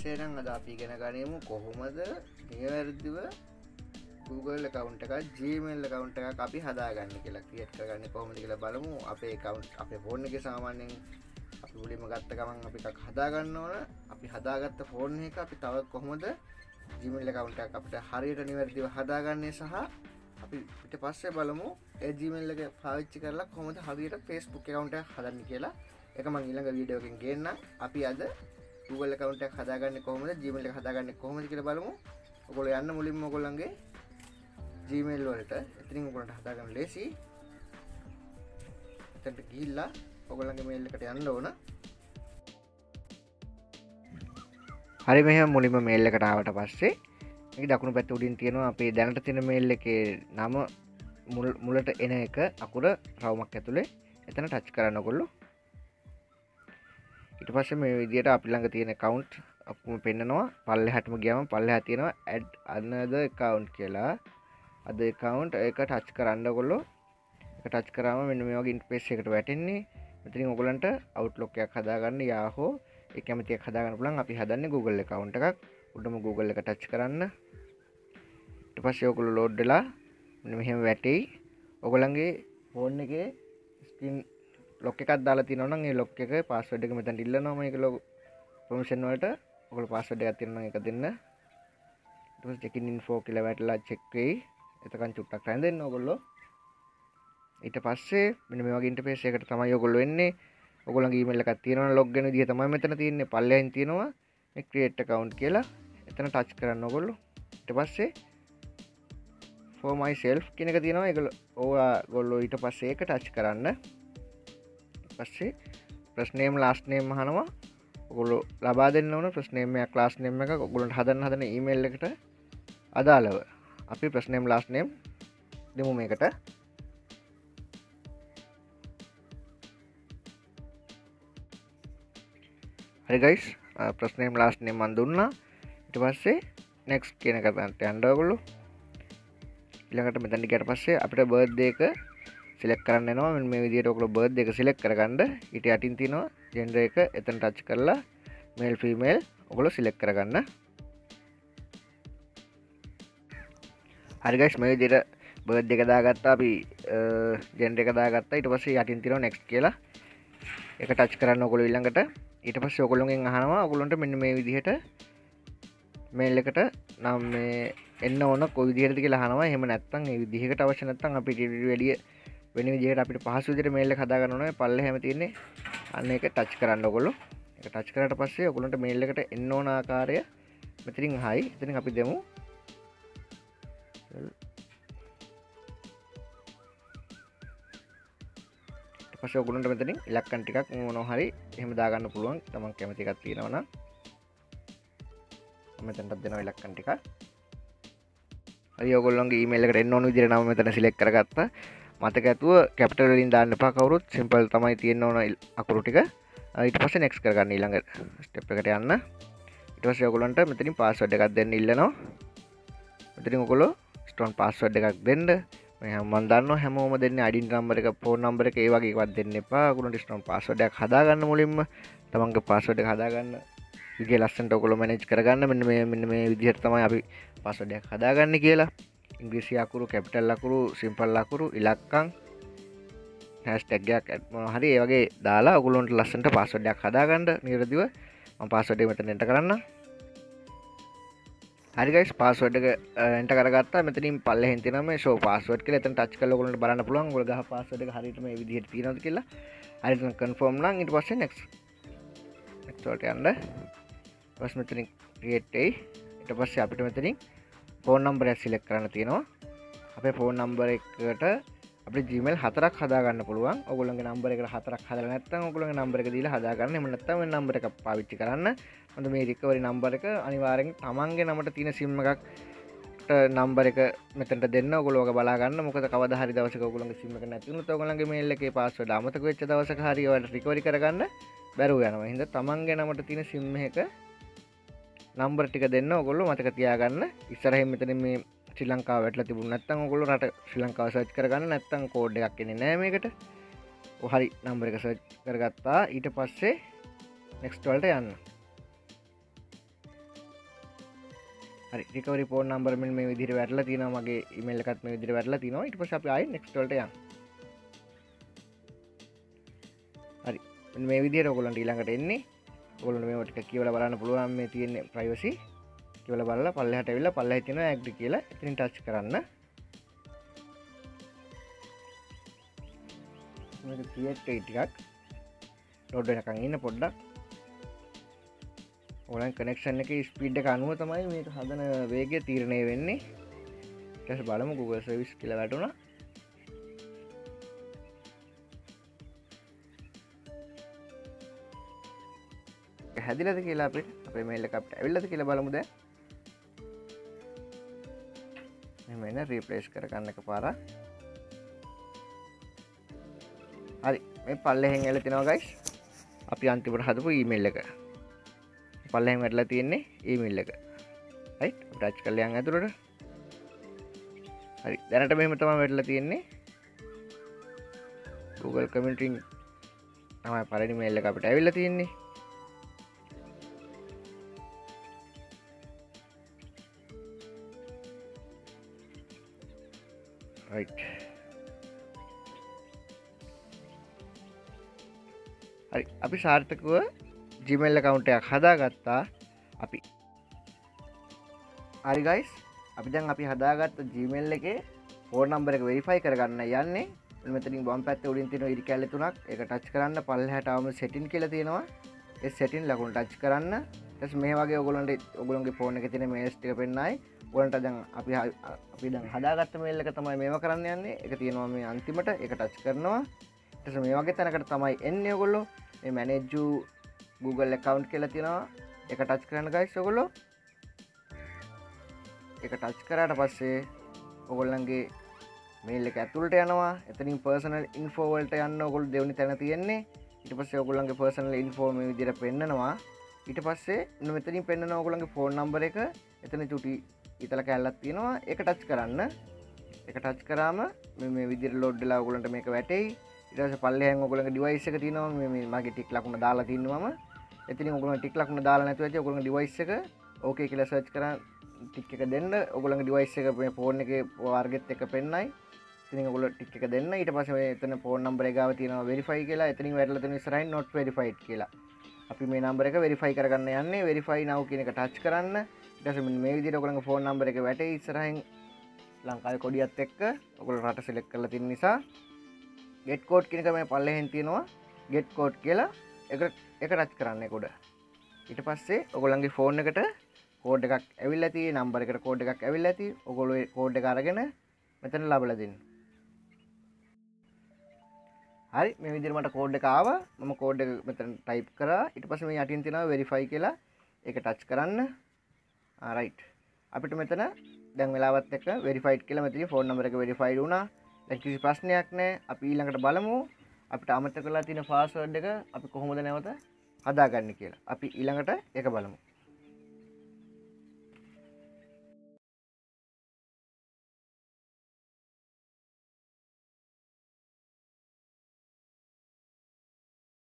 එසේනම් අද අපි ගෙන ගනීමු කොහොමද? නිවැරදිව Google කවුන්ට එක ජීමල් කවුන්ට එක අපි හදාගන්න කියලා ක්‍රියට් කරගන්න කොහොමද කියලා බලමු. අපේ කවුන්් අපේ ෆෝර්න් එක සාමාන්‍යෙන් අපි ලිම ගත්ත ගමන් අපි එකක් හදාගන්න ඕන. අපි හදාගත්ත ෆෝර්න් එක අපි තව කොහොමද? ජීමල්ල කවුන්ට අපිට හරියට නිවැරදිව හදාගන්නේ සහ අපි පිට පස්සේ බලමු. ඒජීමල්ලක පාවිච්චි කරලා කොමද හරියට ෆෙස්බුක් කවුන්ට හදන්න කියලා. එක මං ඊළඟ වීඩියෝකින් ගන්න අපි අද Google කවුන්ට හදාගන්න කොහමද? ජීමල්ල හදාගන්න කොහමද කියල බලමු. ඔකොල යන්න මුලින් මොකොල්ලන්ගේ ජීමල් වලට. එතිරින් ඔකොලට හදාගන්න ලේසි. එතට ගිල්ලා ඔගොල්ලගේ මේල්ලකට යන්න ඕන. හරි මෙහ මුලිම මේල්ල කටාවට පස්සේ දකුණු පැත් උඩින් තියෙනවා අපේ දැනට තින මේල්ල එක නම මුලට එන එක අකුර රවමක් ඇතුළේ එතන ටච් කරන්න කොල්ලු ඉට පස්ස මේ විදියට අපිළඟ තියෙන කවුන්් අපම පෙන්න්නනවා පල්ල හැටම ගියම පල්ල ඇතියෙනවා ඇඩ් අන්නද කවුන්් කියලා. අද කවුන්් එක ටච් කරන්න කොල්ලො ටච් කරම මෙන්න මේ වගේ ඉන්පේස් එකට වැටෙන්නේ. මෙතින් ඔගලන්ට අවුට්ලොක්කයක් හදාගන්න යාහෝ එකමතිය හදාගන්න පුලන් අපි හදන්න Google කවුන්ට එකක්. උඩම Google එක ටච් කරන්න. පස්සේ ඔකුළු ලෝඩ්ඩලා මෙහෙම වැටෙයි. ඔගොලන්ගේ ෆෝන් එක ස්කින් ලොක් එකක් දාලා තිනවනම් ඒ ලොක් එක පාස්වර්ඩ් එක මෙතන ඉල්ලනවා මේක ලොග් ප්‍රොමෝෂන් වලට. ඔයගොල්ලෝ පාස්වර්ඩ් එකක් තියෙනවා ඒක දෙන්න. ඊට පස්සේ චෙක් ඉන් ඉන්ෆෝ කියලා වැටලා චෙක් වෙයි. එතකන් චුට්ටක් රැඳෙන්න ඔයගොල්ලෝ. ඊට පස්සේ මෙන්න මේ වගේ ඉන්ටර්ෆේස් එකකට තමයි ඔයගොල්ලෝ එන්නේ. ඔයගොල්ලන්ගේ ඊමේල් එකක් තියෙනවනේ ලොග් වෙන විදිහ තමයි මෙතන තියෙන්නේ. පල්ලෙහින් තියෙනවා. මේ ක්‍රියේට් account කියලා එතන ටච් කරන්න ඔයගොල්ලෝ. ඊට පස්සේ for myself කියන එක තියෙනවා. ඒක ඕවා ගොල්ලෝ ඊට පස්සේ ඒක ටච් කරන්න. පස්සේ ප්‍රශ්නයම් ලාස්නයම් හනවා ඔගොලු ලබා දෙන්න ඕන. ප්‍රශ්නයමයක් ලාස්නයම එක ඔගුලන්ට හදන්න හදන ඊමේල් එකට අදාළව. අපි ප්‍රශ්නයම් ලාස්නයම් දෙමු මේකට. හරිගයිස් ප්‍රශ්නයම් ලාස්නය මන් දුන්නා. ඉට පස්සේ නෙක්ස් කියන කතන්ට අන්ඩගොල්ලු ඉළඟට මෙතැනිකට පස්සේ අපිට බර්ධයක සිලෙක් කරන්න නවා මේ විදිට ඔකල බර්ධ එක සිලෙක් කරගන්න. ඉට අටින් තිනවා ජෙන්ඩ එක එතන ටච් කරලා මේල් ෆිමේල් ඔගොල සිලෙක් කරගන්න. හරිගස් මේ දිට බර්ධ එක දාගත්තා. අපි ජෙන්ඩ එක දාගත්තා. ඉට පස්සේ යටින් තින නෙක්ස් කියලා. එක ටච් කරන්න ඔකොල ඉල්ළඟට ඊට පස්ස ඔකොළොගෙන් අහනවා. ඔකුලොන්ට මෙන්න මේ විදිහට මේල් එකට නම් මේ එන්න ඕන කොවිදිහට කියලා හනවා හෙම නැත්තන් විදිහකට අවශ්‍යනත්තන් අපිට වැඩිය වෙන විදිහට අපිට පහසු විදිහට මේල් එක හදාගන්න පල්ල හැම තියෙන්නේ. අන්න එක ටච් කරන්න ඔගොල්ලෝ එක ටච් කරට පස්සේ ඔගොලන්ට මේල් එකට එන්න ඕන ආකාරය මෙතිරින් හයි ඉතින් අපි දෙමු. පස ඔගුලන්ට මෙතනින් ඉලක්කන් ටිකක් මොනොහරි එහෙම දාගන්න පුළුවන්. තමන් කැමති එකක් තියෙනවන මෙතැන්ටත් දෙනවා ඉලක්කන් ටික ඔගොල්ලන්ගේ මේල්ලකට එන්න ඕනු විදිර නම මෙතන සිලෙක් කරගත්තා. මතක ඇතුව කැපිටලින් දාන්න එපා කවරුත්. සිම්පල් තමයි තියෙන්න ඕන අකුරු ටික. ඊට පස්ස නෙක්ස් කරගන්න ඊළඟ ස්ටප් එකට යන්න. ඉටවස ඔකුලන්ට මෙතනින් පාස්වඩ් එකක් දෙන්න ඉල්ලනවා. මෙතරින් ඔකොලො ස්ටෝන් පාස්වඩ් එකක් දෙන්න. මන්දන්න හැමෝම දෙන්න අඩින් නම්බර එක පෝ නම්බර එක ඒ වගේවත් දෙන්න එපා. ගුණ ටිස්ටෝන් පාස්වඩයක් හදාගන්න මුලින්ම. තමන්ගේ පාස්වඩ හදාගන්න. විගේ ලස්සට ඔකොල මැනෙජ් කරගන්න. මෙන්න මේ මෙන්න මේ විදිහට තමයි අපි පස්සඩයක් හදාගන්න කියලා. ඉංග්‍රීසි අකුරු කැපිටල් ලකුරු සිම්පල් ලකුරු ඉලක්කං හැස්ටැක්ගයක් ඇත්ම හරි ඒවගේ දාලා ඔකුලොන්ට ලස්සට පාසොඩ්ඩයක් හදාගන්නඩ නිරදිව පාසොඩේ මට නෙට කරන්න හරිගයිස් පාස්වඩ් එන්ට කරගත් මෙතනින් පල්ල හිතිනම ශෝ පාස්වඩ් කල එතන ටච් කලගලට බලන්න පුළුවන්. ගොල්ග පාසඩ හරිටම විදිහට තිනද කියලා. හරි කන්ෆෝර්ම් නම් ඉට පස්සේ නෙක්ස් නෙක්ට යන්න. පස් මෙතනින් ක්‍රියට්ටයි ඉට පස්සේ අපිට මෙතනින් ෆෝන් නම්බරයක් සිලෙක් කරන්න තියෙනවා. අපේ ෆෝන් නම්බර එකට අප ජිමල් හතරක් හදාගන්න පුළුවන්. ඔගුලගේ නම්බර එක හතරක් හදර නැත්තම් ඔගුලගේ නම්බර එක දීල හදාගන්න. එමනත්තම නම්බර එක පාවිච්චි කරන්න. හොඳ මේ රිකවරි නම්බර එක අනිවාරෙන් තමන්ගේ නමට තියෙන සිම්ම එකක් නම්බර එක මෙතට දෙන්න. ගොලෝක බලාගන්න මොක කවද හරි දවස ගොලන් සිමක නැතින තොගලගේ මේල්ල එක පාස්ව ඩමතක වෙච්ච දවස හරිවට රිකවරි කරගන්න බැරුව යනවා. හිද තමන්ගේ නමට තියෙන සිම්ම එක නම්බර ටික දෙන්න. ඔගොල්ලු මතක තියාගන්න. ඉස්සරහ මෙතන මේ ශ්‍රී ලංකා වැටල තිබුණ නැත්තන් ඔගොලු රට ශ්‍රී ලංකාව සච් කරගන්න. නැත්තං කෝඩ් එකක් කෙනෙ නෑමකට හරි නම්බර එක සච් කරගත්තා. ඊට පස්සේ නෙක්ස්ටවල්ට යන්න. හරි රිකවරි ෆෝන් නම්බර මෙන්න මේ විදිහට වැටලා තියෙනවා. මගේ ඊමේල් එකත් මේ විදිහට වැටලා තියෙනවා. ඊට පස්සේ අපි ආයෙ next වලට යන්න. හරි මෙන්න මේ විදිහට ඔයගොල්ලන්ට ඊළඟට එන්නේ. ඔයගොල්ලන්ට මේවා ටික කියවලා බලන්න පුළුවන් මේ තියෙන ප්‍රයිවසි කියවලා බලලා පල්ලෙහාට ඇවිල්ලා පල්ලෙහා තියෙනවා ඇග්‍රි කියලා එතනින් ටච් කරන්න. මේක ක්‍රියේට් එක ටිකක්. ලෝඩ් වෙනකන් ඉන්න පොඩ්ඩක්. ඕලන් කනෙක්ෂන් එක ස්පීඩ් එක අනුව තමයි මේක හදන වේගය තීරණය වෙන්නේ. ටස් බලමු Google සර්විස් කියලා වැටුණා. හැදිලද කියලා අපිට අපේ මේල්ල අපට ඇවිල්ලද කියලා බලමුද මෙන්න රීපලේස් කරගන්න එක පාර. හරි මේ පල්ලෙහෙන් එල තිනවා ගයිස් අපි අන්තිමට හදපු ඊමේල් එක. පල්ලහෙන් වැටලා තියෙන්නේ ඊමිල් එක. යි ටච් කල්ලයන් ඇතුළට. හරි දැනට මෙහම තම වැටලා තියෙන්නේ. Google කමෙන්ටිං තමයි පලනි මේල්ල අපට ඇවිල්ල තියෙන්නේ. අපි සාර්ථකව ජිමල්ල කවුන්ටයක් හදාගත්තා. අපි අරිගයිස් අපි දැන් අපි හදාගත්ත ජීමල් එක ෆෝන් නම්බර එක වෙරිෆයි කරගන්න යන්නේ. මෙතනින් බම් පැත්ත උඩින් තින ඉරි කැල්ල තුනක්. එක ටච් කරන්න පල් හැටවම සෙටින් කියල තියෙනවා. එ සෙටින් ලකුණු ටච් කරන්න. ටස් මේ වගේ ඔගොලන්ට ඔගුලන්ගේ ෆෝන එක තින මේස්ටික පෙන්න්නයි ගොලට දැන් අපි අපි දැන් හදාගත්ත මේල්ල එක තමයි මේම කරන්න යන්නේ. එක තියෙනවා මේ අන්තිමට. එක ටච් කරනවා. ටස මේ වගේ තැනකට තමයි එන්න ඔගොල්ලො මේ මැනෙජ්ජු Google එකකවන්් කියල තියෙනවා. එක ටච් කරන්න ගයි සොගොලො එක ටච් කරාට පස්සේ ඔගොල්ලන්ගේ මේල් එක ඇතුළට යනවා. එතනින් පර්සනල් ඉන්ෆෝවල්ට යන්න ඔගොල් දෙවනි තැන තියෙන්නේ. ඉට පස්සේ ඔගොල්ලන්ගේ පර්සනල් ඉන්ෆෝර්ම විදිර පෙන්න්නනවා ඊට පස්සේ මෙතනින් පෙන්න්න ඔගොලන්ගේ ෆෝන් නම්බර එක එතන චුටි ඉතල කැල්ලත් තියෙනවා. එක ටච් කරන්න. එක ටච් කරාම මේ විදිර ලොඩ්ඩලා ඔගොලන්ට මේක වැටයි. ඉටස පල්ලෙන් ඔගොලක ඩිවයිස එක තිනවා මගේ ටික් ලක්ුණ දාලා තින්නවම. එතින ඔගුල ටික් ලක්ුණ දාලා නැතුවච ඔගොල ඩිවයිස එක ඕකේ කියල සච් කර ටික් එක දෙන්න. ඔගොලඟ ඩිවයිස එක ෆෝර්න එක වාර්ගෙත් එක පෙන්න්නයි තින ගොල ටික් එක දෙන්න. ඊට පස එතන ෆෝන් නම්බර ගාව තින වෙරිෆයි කියලා. එතනින් වැටලතන සරයි නොට් වෙරිෆයි් කියලා. අපි මේ නම්බර එක වෙරිෆයි කරගන්න යන්නේ. වෙරිෆයි නව කියන එක ටච් කරන්න. ටස මේ විදිර ඔගලඟ ෆෝන් නම්බර එක වැට ඉස්රහින් ලංකාය කොඩියත් එක්ක. ඔගොල රට සිලෙක් කරල තින් නිසා. ගෙට් කෝඩ් කෙනක මේ පල්ලහෙන් තියෙනවා. ගෙට් කෝඩ් කියලා එක එක රච් කරන්න කොඩ ඉට පස්සේ ඔගොලන්ගේ ෆෝන් එකට කෝඩ් එකක් ඇවිල් ඇති නම්බර එකට කෝඩ් එකක් ඇවිල් ඇති ඔගොල කෝඩ් එක අරගෙන මෙතන ලබලදින් හරි මේ විදිරමට කෝඩ් එකකාව මම කෝඩ් මෙතන ටයිප් කර. ඉට පස මේ යටින් තිෙන වෙරිෆයි කියලා. එක ටච් කරන්න. ආරයිට් අපිට මෙතන දැන් වෙලාවත් එක වෙරිෆයිට් කියල මෙති ෆෝන් නම්බර එක වෙරිෆයිඩ වුණා. කිසි ප්‍රශ්නයක් නෑ අපි ඊළඟට බලමු. අපිට අමත කලා තින පාස්වර්ඩ් එක අපි කොහොමද නැවත හදාගන්න කියලා. අපි ඊළඟට එක බලමු.